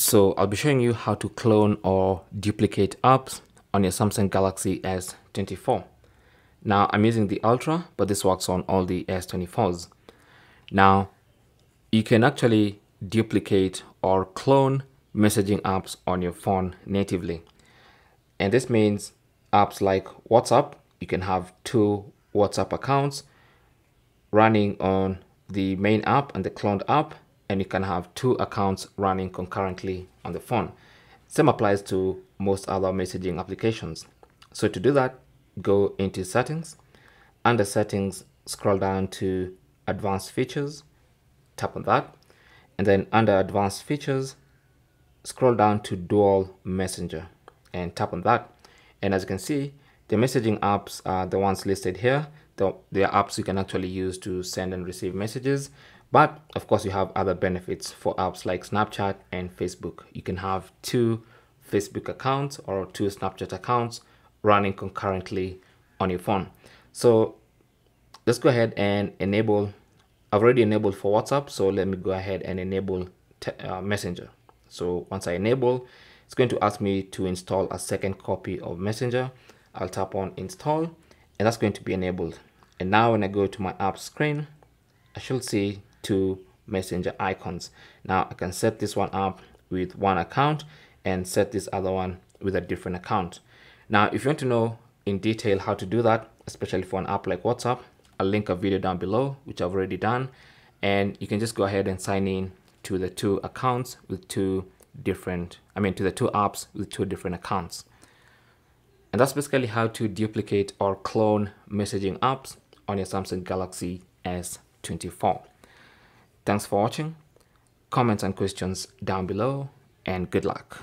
So I'll be showing you how to clone or duplicate apps on your Samsung Galaxy S24. Now I'm using the Ultra, but this works on all the S24s. Now you can actually duplicate or clone messaging apps on your phone natively. And this means apps like WhatsApp, you can have two WhatsApp accounts running on the main app and the cloned app and you can have two accounts running concurrently on the phone. Same applies to most other messaging applications. So to do that, go into settings. Under settings, scroll down to advanced features, tap on that. And then under advanced features, scroll down to dual messenger and tap on that. And as you can see, the messaging apps are the ones listed here. The, the apps you can actually use to send and receive messages. But of course, you have other benefits for apps like Snapchat and Facebook. You can have two Facebook accounts or two Snapchat accounts running concurrently on your phone. So let's go ahead and enable. I've already enabled for WhatsApp, so let me go ahead and enable uh, Messenger. So once I enable, it's going to ask me to install a second copy of Messenger. I'll tap on install and that's going to be enabled. And now when I go to my app screen, I should see two messenger icons. Now I can set this one up with one account and set this other one with a different account. Now, if you want to know in detail how to do that, especially for an app like WhatsApp, I'll link a video down below, which I've already done. And you can just go ahead and sign in to the two accounts with two different, I mean, to the two apps with two different accounts. And that's basically how to duplicate or clone messaging apps on your Samsung Galaxy S24. Thanks for watching. Comments and questions down below and good luck.